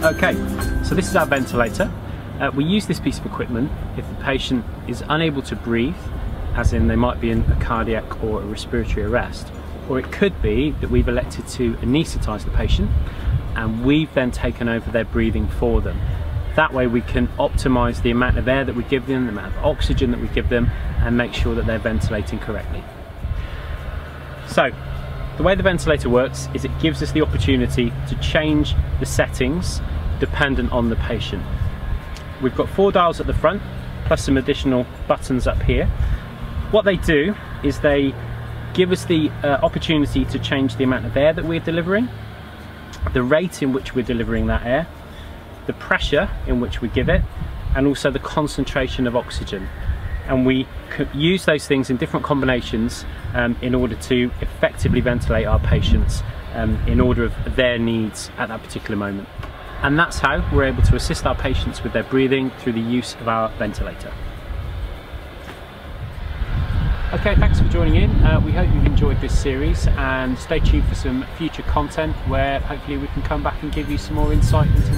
Okay, so this is our ventilator. Uh, we use this piece of equipment if the patient is unable to breathe, as in they might be in a cardiac or a respiratory arrest, or it could be that we've elected to anaesthetise the patient and we've then taken over their breathing for them. That way we can optimise the amount of air that we give them, the amount of oxygen that we give them, and make sure that they're ventilating correctly. So, the way the ventilator works is it gives us the opportunity to change the settings dependent on the patient. We've got four dials at the front, plus some additional buttons up here. What they do is they give us the uh, opportunity to change the amount of air that we're delivering, the rate in which we're delivering that air, the pressure in which we give it, and also the concentration of oxygen. And we use those things in different combinations um, in order to effectively ventilate our patients um, in order of their needs at that particular moment. And that's how we're able to assist our patients with their breathing through the use of our ventilator. Okay, thanks for joining in. Uh, we hope you've enjoyed this series and stay tuned for some future content where hopefully we can come back and give you some more insight into